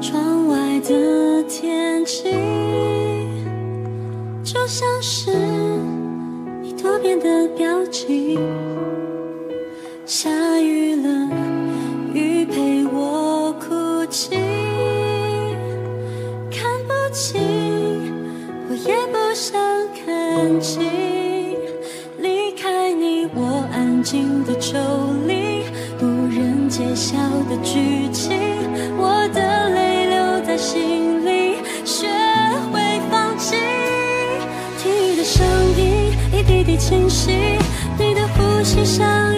窗外的天气就像是你多变的表情，下雨了，雨陪我哭泣，看不清，我也不想看清，离开你，我安静的抽离，揭晓的剧情，我的泪流在心里，学会放弃。听雨的声音一滴滴清晰，你的呼吸像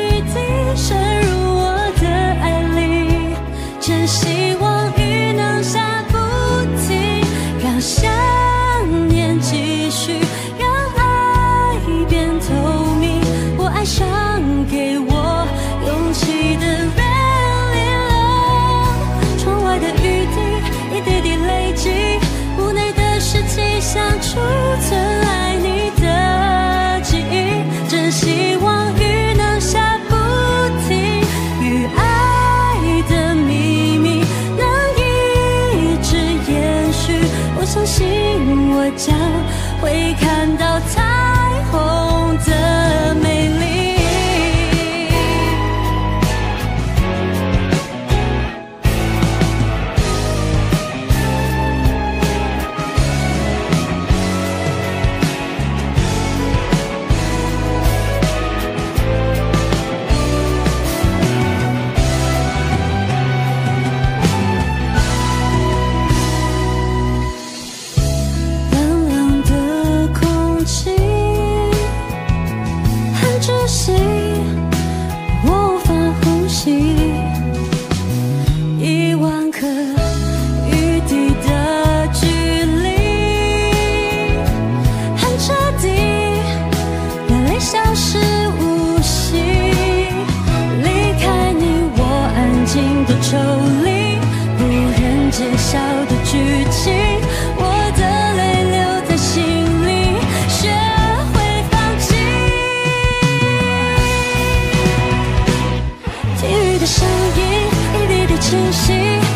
储存爱你的记忆。真希望雨能下不停，与爱的秘密能一直延续。我相信我将会看到彩息，我无法呼吸。一万颗雨滴的距离很彻底，眼泪消失无息。离开你，我安静的抽离，不忍揭晓的剧情，清晰，